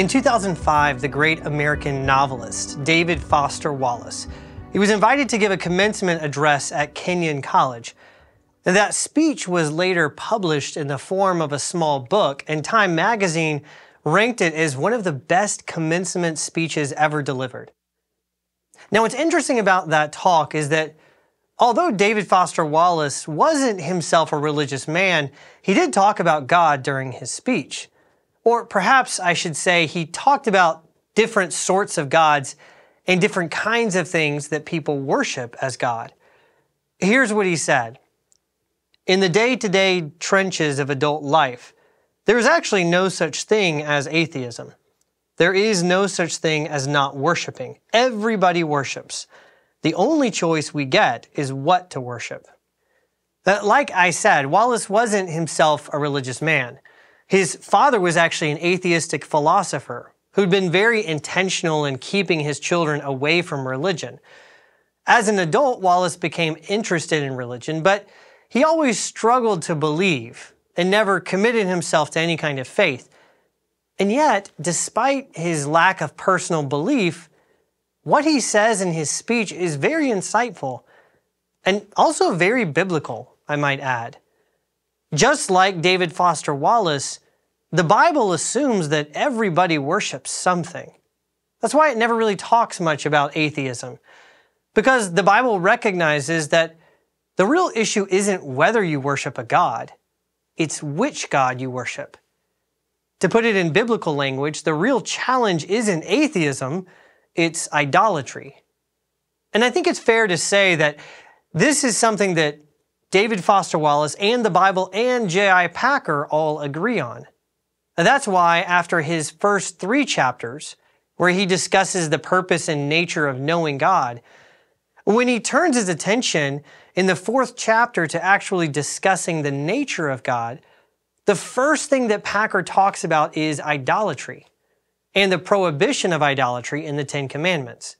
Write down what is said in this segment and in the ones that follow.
In 2005, the great American novelist David Foster Wallace, he was invited to give a commencement address at Kenyon College. And that speech was later published in the form of a small book, and Time magazine ranked it as one of the best commencement speeches ever delivered. Now, what's interesting about that talk is that although David Foster Wallace wasn't himself a religious man, he did talk about God during his speech. Or perhaps I should say he talked about different sorts of gods and different kinds of things that people worship as God. Here's what he said In the day to day trenches of adult life, there is actually no such thing as atheism. There is no such thing as not worshiping. Everybody worships. The only choice we get is what to worship. Like I said, Wallace wasn't himself a religious man. His father was actually an atheistic philosopher who'd been very intentional in keeping his children away from religion. As an adult, Wallace became interested in religion, but he always struggled to believe and never committed himself to any kind of faith. And yet, despite his lack of personal belief, what he says in his speech is very insightful and also very biblical, I might add. Just like David Foster Wallace, the Bible assumes that everybody worships something. That's why it never really talks much about atheism, because the Bible recognizes that the real issue isn't whether you worship a God, it's which God you worship. To put it in biblical language, the real challenge isn't atheism, it's idolatry. And I think it's fair to say that this is something that David Foster Wallace and the Bible and J.I. Packer all agree on. That's why, after his first three chapters, where he discusses the purpose and nature of knowing God, when he turns his attention in the fourth chapter to actually discussing the nature of God, the first thing that Packer talks about is idolatry and the prohibition of idolatry in the Ten Commandments.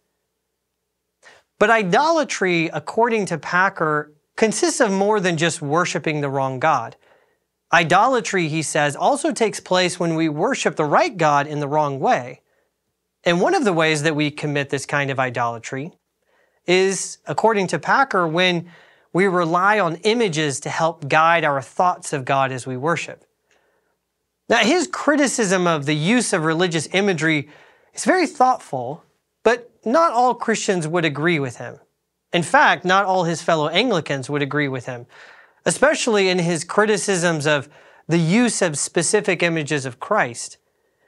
But idolatry, according to Packer, consists of more than just worshiping the wrong God. Idolatry, he says, also takes place when we worship the right God in the wrong way. And one of the ways that we commit this kind of idolatry is, according to Packer, when we rely on images to help guide our thoughts of God as we worship. Now, his criticism of the use of religious imagery is very thoughtful, but not all Christians would agree with him. In fact, not all his fellow Anglicans would agree with him, especially in his criticisms of the use of specific images of Christ.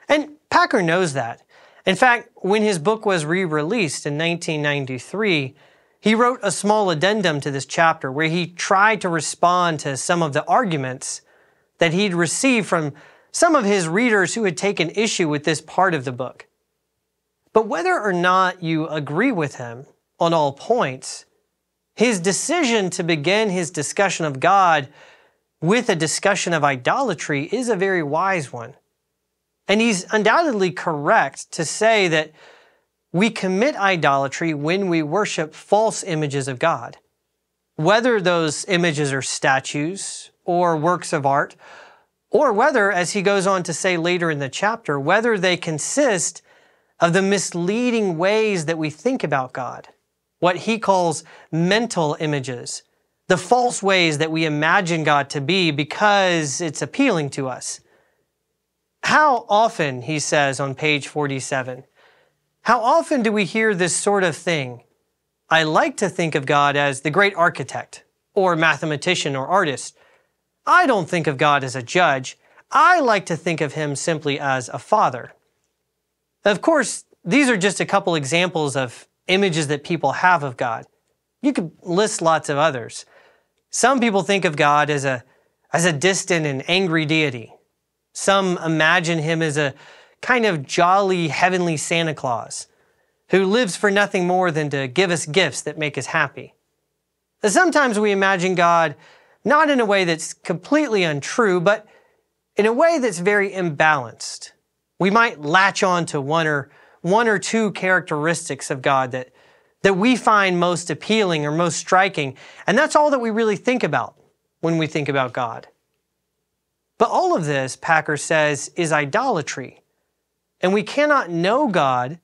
And Packer knows that. In fact, when his book was re released in 1993, he wrote a small addendum to this chapter where he tried to respond to some of the arguments that he'd received from some of his readers who had taken issue with this part of the book. But whether or not you agree with him, on all points, his decision to begin his discussion of God with a discussion of idolatry is a very wise one. And he's undoubtedly correct to say that we commit idolatry when we worship false images of God. Whether those images are statues or works of art, or whether, as he goes on to say later in the chapter, whether they consist of the misleading ways that we think about God what he calls mental images, the false ways that we imagine God to be because it's appealing to us. How often, he says on page 47, how often do we hear this sort of thing? I like to think of God as the great architect, or mathematician, or artist. I don't think of God as a judge. I like to think of him simply as a father. Of course, these are just a couple examples of images that people have of God. You could list lots of others. Some people think of God as a, as a distant and angry deity. Some imagine him as a kind of jolly heavenly Santa Claus who lives for nothing more than to give us gifts that make us happy. Sometimes we imagine God not in a way that's completely untrue, but in a way that's very imbalanced. We might latch on to one or one or two characteristics of God that, that we find most appealing or most striking. And that's all that we really think about when we think about God. But all of this, Packer says, is idolatry. And we cannot know God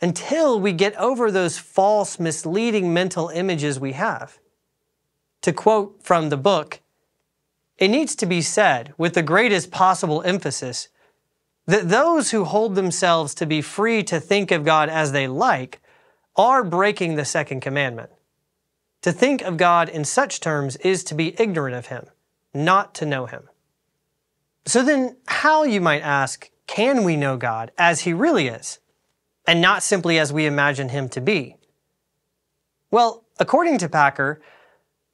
until we get over those false, misleading mental images we have. To quote from the book, it needs to be said with the greatest possible emphasis that those who hold themselves to be free to think of God as they like are breaking the second commandment. To think of God in such terms is to be ignorant of Him, not to know Him. So then, how, you might ask, can we know God as He really is, and not simply as we imagine Him to be? Well, according to Packer,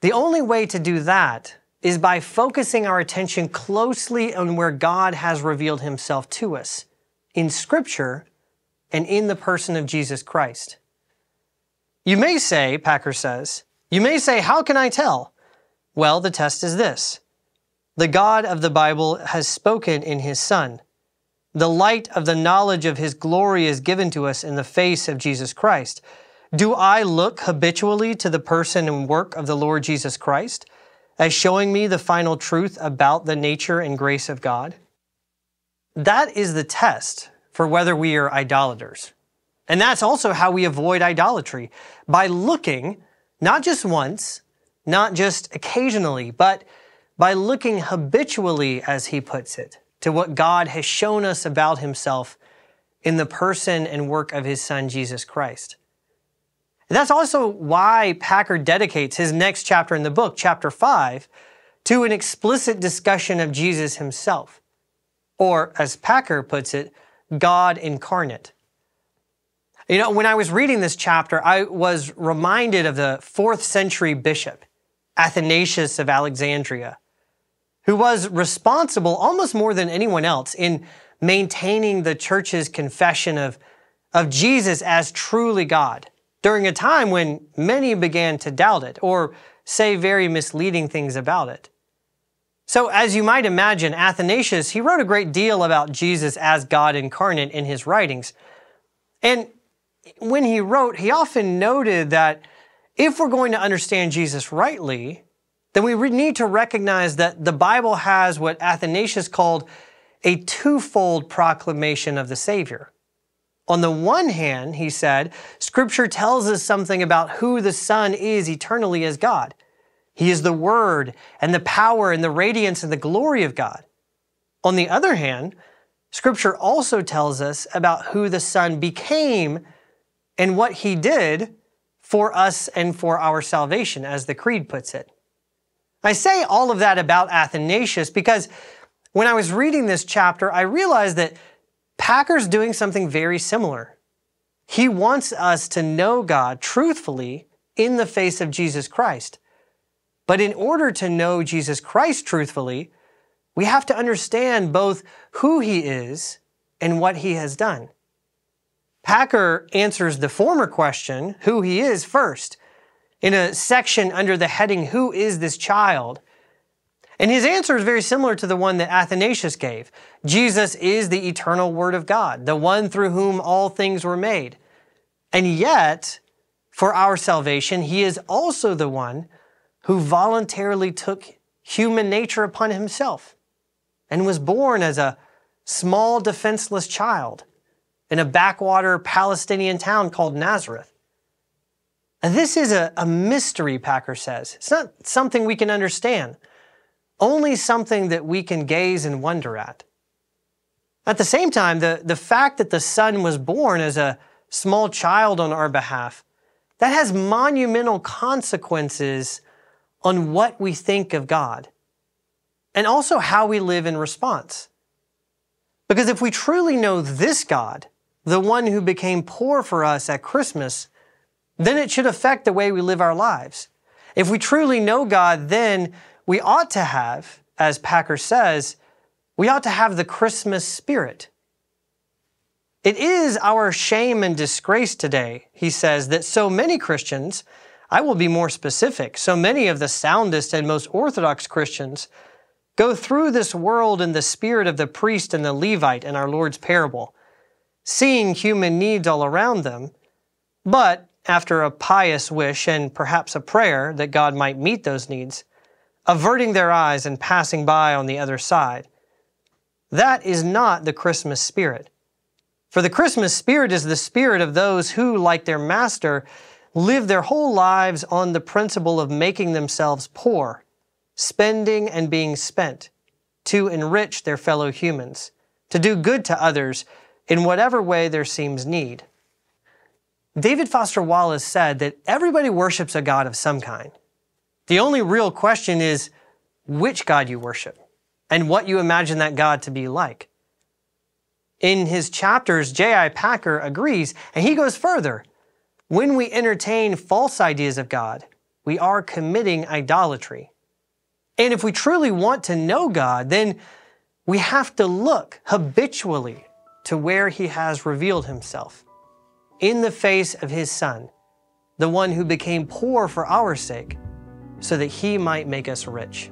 the only way to do that is by focusing our attention closely on where God has revealed himself to us in Scripture and in the person of Jesus Christ. You may say, Packer says, you may say, How can I tell? Well, the test is this the God of the Bible has spoken in his Son. The light of the knowledge of his glory is given to us in the face of Jesus Christ. Do I look habitually to the person and work of the Lord Jesus Christ? As showing me the final truth about the nature and grace of God? That is the test for whether we are idolaters. And that's also how we avoid idolatry by looking not just once, not just occasionally, but by looking habitually, as he puts it, to what God has shown us about himself in the person and work of his son, Jesus Christ. And that's also why Packer dedicates his next chapter in the book, chapter 5, to an explicit discussion of Jesus himself. Or, as Packer puts it, God incarnate. You know, when I was reading this chapter, I was reminded of the fourth century bishop, Athanasius of Alexandria, who was responsible almost more than anyone else in maintaining the church's confession of, of Jesus as truly God during a time when many began to doubt it or say very misleading things about it. So, as you might imagine, Athanasius, he wrote a great deal about Jesus as God incarnate in his writings. And when he wrote, he often noted that if we're going to understand Jesus rightly, then we need to recognize that the Bible has what Athanasius called a twofold proclamation of the Savior. On the one hand, he said, Scripture tells us something about who the Son is eternally as God. He is the Word and the power and the radiance and the glory of God. On the other hand, Scripture also tells us about who the Son became and what He did for us and for our salvation, as the Creed puts it. I say all of that about Athanasius because when I was reading this chapter, I realized that Packer's doing something very similar. He wants us to know God truthfully in the face of Jesus Christ. But in order to know Jesus Christ truthfully, we have to understand both who he is and what he has done. Packer answers the former question, who he is, first, in a section under the heading, Who is this child? And his answer is very similar to the one that Athanasius gave. Jesus is the eternal Word of God, the one through whom all things were made. And yet, for our salvation, he is also the one who voluntarily took human nature upon himself and was born as a small, defenseless child in a backwater Palestinian town called Nazareth. This is a, a mystery, Packer says. It's not something we can understand only something that we can gaze and wonder at. At the same time, the, the fact that the Son was born as a small child on our behalf, that has monumental consequences on what we think of God and also how we live in response. Because if we truly know this God, the one who became poor for us at Christmas, then it should affect the way we live our lives. If we truly know God, then we ought to have, as Packer says, we ought to have the Christmas spirit. It is our shame and disgrace today, he says, that so many Christians, I will be more specific, so many of the soundest and most orthodox Christians go through this world in the spirit of the priest and the Levite in our Lord's parable, seeing human needs all around them, but after a pious wish and perhaps a prayer that God might meet those needs, averting their eyes and passing by on the other side. That is not the Christmas spirit. For the Christmas spirit is the spirit of those who, like their master, live their whole lives on the principle of making themselves poor, spending and being spent, to enrich their fellow humans, to do good to others in whatever way there seems need. David Foster Wallace said that everybody worships a God of some kind. The only real question is which God you worship and what you imagine that God to be like. In his chapters, J.I. Packer agrees, and he goes further. When we entertain false ideas of God, we are committing idolatry. And if we truly want to know God, then we have to look habitually to where he has revealed himself in the face of his Son, the one who became poor for our sake, so that he might make us rich.